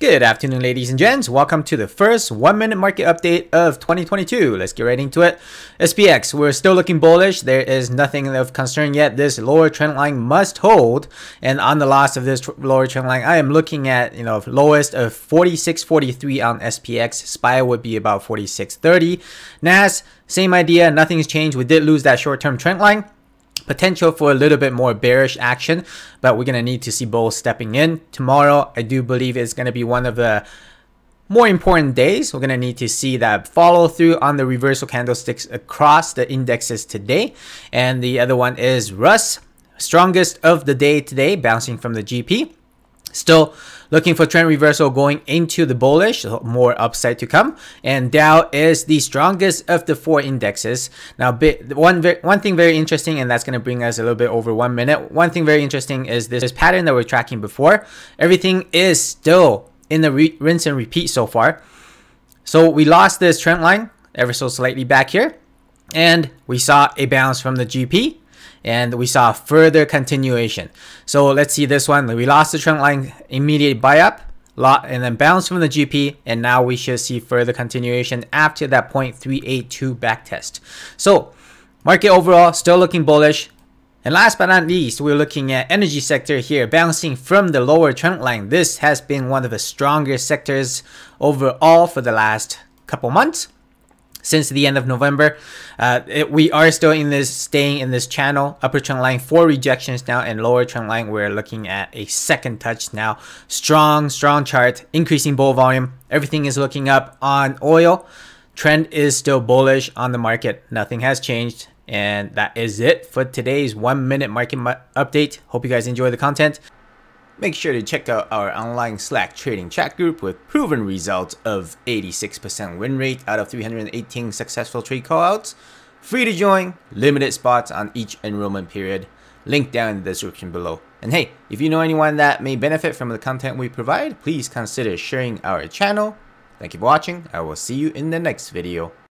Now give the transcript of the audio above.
Good afternoon, ladies and gents. Welcome to the first one minute market update of 2022. Let's get right into it. SPX, we're still looking bullish. There is nothing of concern yet. This lower trend line must hold. And on the last of this lower trend line, I am looking at, you know, lowest of 46.43 on SPX. SPY would be about 46.30. NAS, same idea. Nothing's changed. We did lose that short term trend line potential for a little bit more bearish action, but we're going to need to see bulls stepping in. Tomorrow, I do believe it's going to be one of the more important days. We're going to need to see that follow through on the reversal candlesticks across the indexes today. And the other one is Russ, strongest of the day today, bouncing from the GP. Still looking for trend reversal going into the bullish, more upside to come. And Dow is the strongest of the four indexes. Now, one one thing very interesting, and that's going to bring us a little bit over one minute. One thing very interesting is this pattern that we're tracking before. Everything is still in the rinse and repeat so far. So we lost this trend line ever so slightly back here. And we saw a bounce from the GP and we saw further continuation. So let's see this one. We lost the trend line, immediate buy up, and then bounce from the GP, and now we should see further continuation after that 0.382 back test. So market overall still looking bullish. And last but not least, we're looking at energy sector here, bouncing from the lower trend line. This has been one of the strongest sectors overall for the last couple months since the end of November. Uh, it, we are still in this staying in this channel. Upper trend line four rejections now and lower trend line we're looking at a second touch now. Strong strong chart increasing bull volume. Everything is looking up on oil. Trend is still bullish on the market. Nothing has changed and that is it for today's one minute market update. Hope you guys enjoy the content Make sure to check out our online Slack trading chat group with proven results of 86% win rate out of 318 successful trade callouts. Free to join, limited spots on each enrollment period. Link down in the description below. And hey, if you know anyone that may benefit from the content we provide, please consider sharing our channel. Thank you for watching. I will see you in the next video.